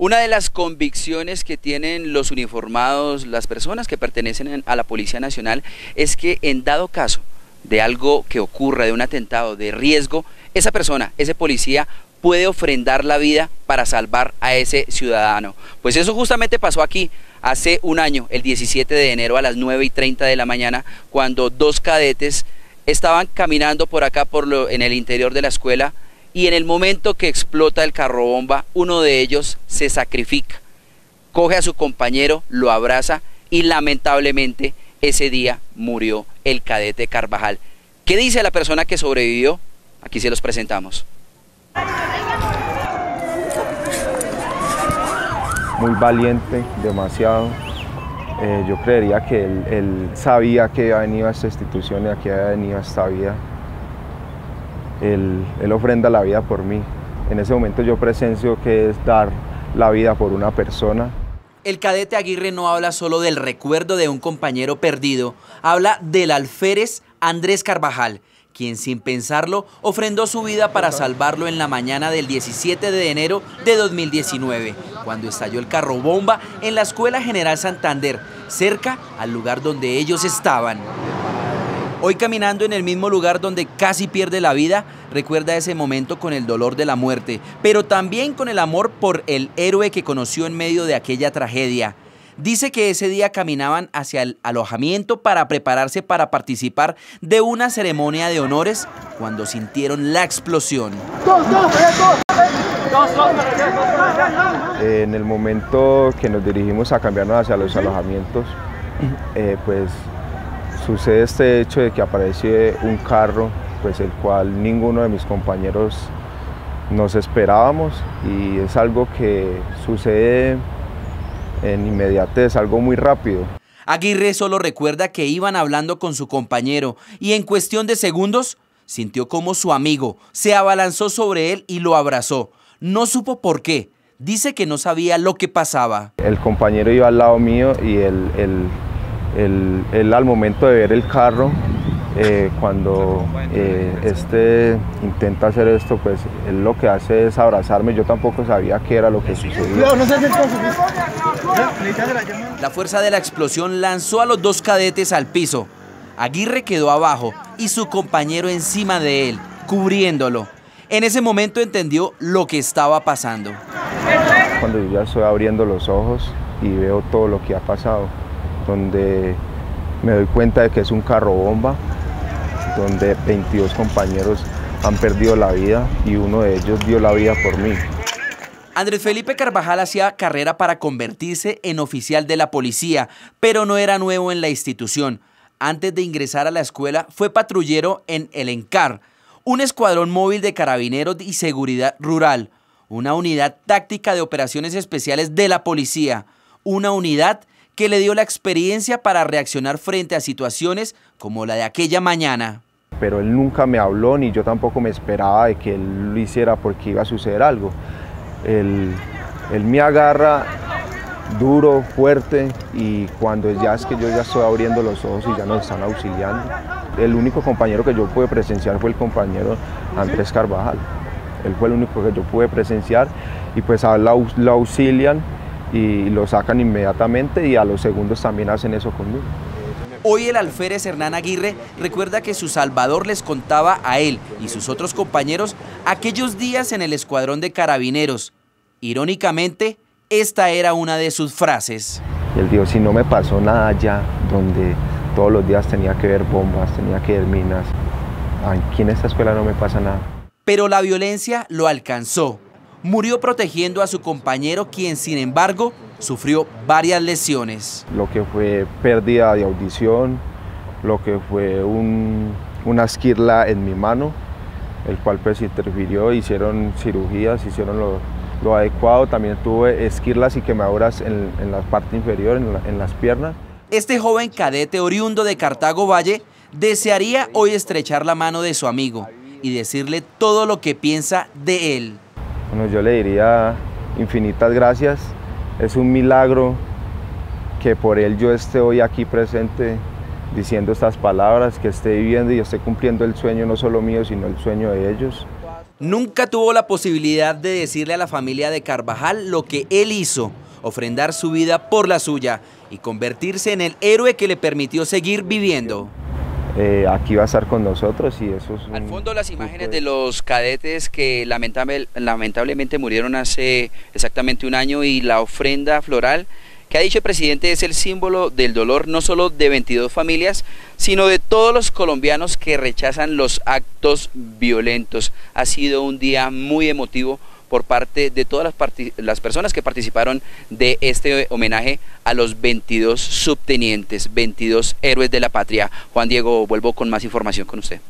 Una de las convicciones que tienen los uniformados, las personas que pertenecen a la Policía Nacional, es que en dado caso de algo que ocurra, de un atentado, de riesgo, esa persona, ese policía, puede ofrendar la vida para salvar a ese ciudadano. Pues eso justamente pasó aquí hace un año, el 17 de enero a las 9 y 30 de la mañana, cuando dos cadetes estaban caminando por acá por lo, en el interior de la escuela y en el momento que explota el carro bomba, uno de ellos se sacrifica, coge a su compañero, lo abraza y lamentablemente ese día murió el cadete Carvajal. ¿Qué dice la persona que sobrevivió? Aquí se los presentamos. Muy valiente, demasiado. Eh, yo creería que él, él, sabía que había venido a esta institución y que había venido a esta vida él, ofrenda la vida por mí. En ese momento yo presencio que es dar la vida por una persona. El cadete Aguirre no habla solo del recuerdo de un compañero perdido, habla del alférez Andrés Carvajal, quien sin pensarlo ofrendó su vida para salvarlo en la mañana del 17 de enero de 2019, cuando estalló el carro bomba en la Escuela General Santander, cerca al lugar donde ellos estaban. Hoy caminando en el mismo lugar donde casi pierde la vida, recuerda ese momento con el dolor de la muerte, pero también con el amor por el héroe que conoció en medio de aquella tragedia. Dice que ese día caminaban hacia el alojamiento para prepararse para participar de una ceremonia de honores cuando sintieron la explosión. En el momento que nos dirigimos a cambiarnos hacia los alojamientos, eh, pues sucede este hecho de que aparece un carro, pues el cual ninguno de mis compañeros nos esperábamos y es algo que sucede en inmediatez, algo muy rápido. Aguirre solo recuerda que iban hablando con su compañero y en cuestión de segundos sintió como su amigo se abalanzó sobre él y lo abrazó. No supo por qué. Dice que no sabía lo que pasaba. El compañero iba al lado mío y el, el él, al momento de ver el carro, eh, cuando eh, este intenta hacer esto, pues él lo que hace es abrazarme. Yo tampoco sabía qué era lo que sucedía. La fuerza de la explosión lanzó a los dos cadetes al piso. Aguirre quedó abajo y su compañero encima de él, cubriéndolo. En ese momento entendió lo que estaba pasando. Cuando yo ya estoy abriendo los ojos y veo todo lo que ha pasado, donde me doy cuenta de que es un carro bomba, donde 22 compañeros han perdido la vida y uno de ellos dio la vida por mí. Andrés Felipe Carvajal hacía carrera para convertirse en oficial de la policía, pero no era nuevo en la institución. Antes de ingresar a la escuela fue patrullero en el ENCAR, un escuadrón móvil de carabineros y seguridad rural, una unidad táctica de operaciones especiales de la policía, una unidad que le dio la experiencia para reaccionar frente a situaciones como la de aquella mañana. Pero él nunca me habló ni yo tampoco me esperaba de que él lo hiciera porque iba a suceder algo. Él, él me agarra duro, fuerte y cuando ya es que yo ya estoy abriendo los ojos y ya nos están auxiliando. El único compañero que yo pude presenciar fue el compañero Andrés Carvajal. Él fue el único que yo pude presenciar y pues a él lo auxilian y lo sacan inmediatamente y a los segundos también hacen eso conmigo. Hoy el alférez Hernán Aguirre recuerda que su Salvador les contaba a él y sus otros compañeros aquellos días en el escuadrón de carabineros. Irónicamente, esta era una de sus frases. Él dijo, si no me pasó nada allá, donde todos los días tenía que ver bombas, tenía que ver minas, aquí en esta escuela no me pasa nada. Pero la violencia lo alcanzó murió protegiendo a su compañero quien sin embargo sufrió varias lesiones. Lo que fue pérdida de audición, lo que fue una esquirla en mi mano, el cual pues interfirió, hicieron cirugías, hicieron lo, adecuado, también tuve esquirlas y quemaduras en, la parte inferior, en, en las piernas. Este joven cadete oriundo de Cartago Valle desearía hoy estrechar la mano de su amigo y decirle todo lo que piensa de él. Bueno, yo le diría infinitas gracias. Es un milagro que por él yo esté hoy aquí presente diciendo estas palabras, que esté viviendo y esté cumpliendo el sueño no solo mío, sino el sueño de ellos. nunca tuvo la posibilidad de decirle a la familia de Carvajal lo que él hizo, ofrendar su vida por la suya y convertirse en el héroe que le permitió seguir viviendo. Eh, aquí va a estar con nosotros y eso es... Al fondo las imágenes de los cadetes que lamentablemente murieron hace exactamente un año y la ofrenda floral que ha dicho el presidente es el símbolo del dolor no solo de 22 familias, sino de todos los colombianos que rechazan los actos violentos. Ha sido un día muy emotivo por parte de todas las, las, personas que participaron de este homenaje a los 22 subtenientes, 22 héroes de la patria. Juan Diego, vuelvo con más información con usted.